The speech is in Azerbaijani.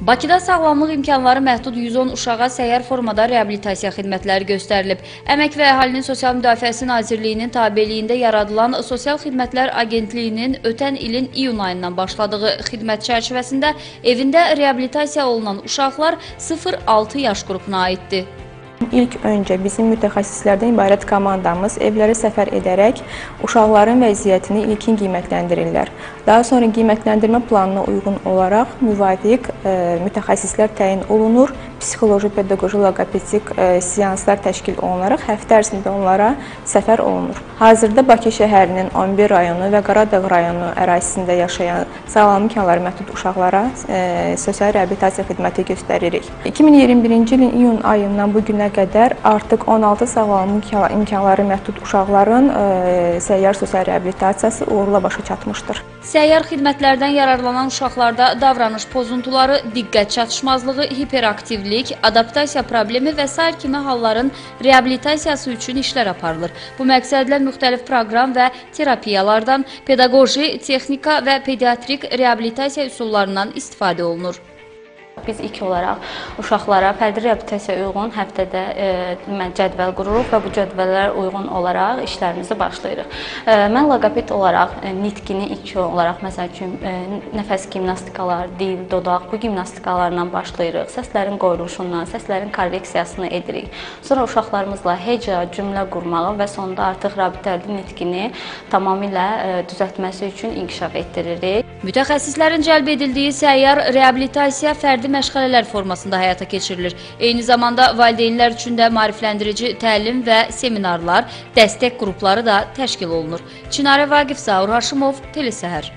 Bakıda sağlamlıq imkanları məhdud 110 uşağa səyyar formada reabilitasiya xidmətləri göstərilib. Əmək və Əhalinin Sosial Müdafiəsi Nazirliyinin tabeliyində yaradılan Sosial Xidmətlər Agentliyinin ötən ilin iyun ayından başladığı xidmət çərçivəsində evində reabilitasiya olunan uşaqlar 0-6 yaş qrupuna aiddir. İlk öncə bizim mütəxəssislərdən ibarət komandamız evlərə səfər edərək uşaqların vəziyyətini ilkin qiymətləndirirlər. Daha sonra qiymətləndirmə planına uyğun olaraq müvafiq e, mütəxəssislər təyin olunur, psixoloji, pedaqoji, loqopedik e, seanslar təşkil olunaraq həftə ərzində onlara səfər olunur. Hazırda Bakı şəhərinin 11 rayonu və Qaradağ rayonu ərazisində yaşayan sağlam imkanları məhdud uşaqlara e, sosial reabilitasiya xidməti göstəririk. 2021-ci ilin iyun ayından bu günə qədər artıq 16 sağlamlıq imkanları məhdud uşaqların e, səyyar sosial reabilitasiyası uğurla başa çatmışdır. Səyyar xidmətlərdən yararlanan uşaqlarda davranış pozuntuları, diqqət çatışmazlığı, hiperaktivlik, adaptasiya problemi və sair kimi halların reabilitasiyası üçün işlər aparılır. Bu məqsədlə müxtəlif proqram və terapiyalardan, pedaqoji, texnika və pediatrik reabilitasiya üsullarından istifadə olunur. Biz ilk olaraq uşaqlara fərdi reabilitasiyaya uyğun həftədə e, cədvəl qururuq və bu cədvəllərə uyğun olaraq işlərimizi başlayırıq. E, mən loqoped olaraq e, nitqini ilk olaraq məsəl üçün e, nəfəs gimnastikalar, dil, dodaq bu gimnastikalarla başlayırıq. Səslərin qoyuluşundan, səslərin korreksiyasını edirik. Sonra uşaqlarımızla heca, cümlə qurmağı və sonda artıq rabitəli nitqini tamamilə e, düzəltməsi üçün inkişaf etdiririk. Mütəxəssislərin cəlb edildiyi səyyar reabilitasiya fərdi məşğələlər formasında həyata keçirilir. Eyni zamanda valideynlər üçün də maarifləndirici təlim və seminarlar, dəstək qrupları da təşkil olunur. Çinarə Vaqif Zaur Haşimov, Telesəhər.